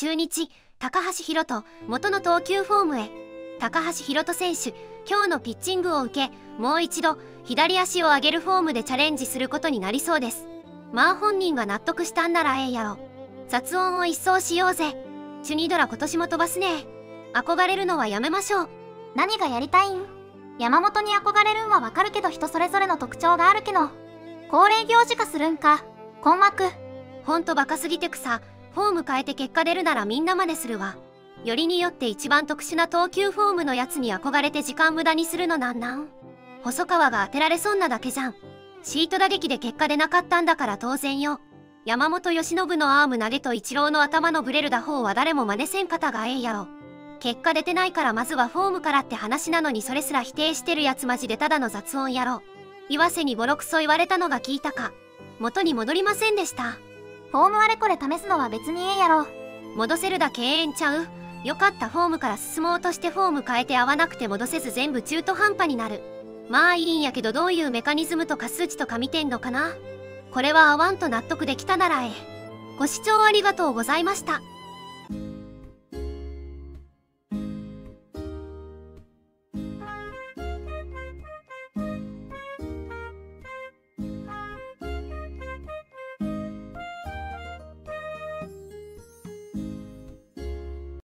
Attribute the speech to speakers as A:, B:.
A: 中日高橋宏斗元の投球フォームへ。高橋宏斗選手今日のピッチングを受けもう一度左足を上げるフォームでチャレンジすることになりそうです。まあ本人が納得したんならええやろ。雑音を一掃しようぜ。チュニドラ今年も飛ばすね。憧れるのはやめましょう。
B: 何がやりたいん？山本に憧れるんはわかるけど人それぞれの特徴があるけど。恒例行事化するんか。困惑。
A: ほんとバカすぎてくさフォーム変えて結果出るならみんな真似するわ。よりによって一番特殊な投球フォームのやつに憧れて時間無駄にするのなんなん。細川が当てられそうなだけじゃん。シート打撃で結果出なかったんだから当然よ。山本由伸のアーム投げとイチローの頭のブレる打法は誰も真似せん方がええやろ。結果出てないからまずはフォームからって話なのにそれすら否定してるやつマジでただの雑音やろ岩瀬にボロクソ言われたのが聞いたか。元に戻りませんでした。
B: フォームあれこれ試すのは別にええやろ。
A: 戻せるだけええんちゃう？よかったフォームから進もうとしてフォーム変えて合わなくて戻せず全部中途半端になる。まあいいんやけどどういうメカニズムとか数値とか見てんのかな？これは合わんと納得できたならええ。ご視聴ありがとうございました。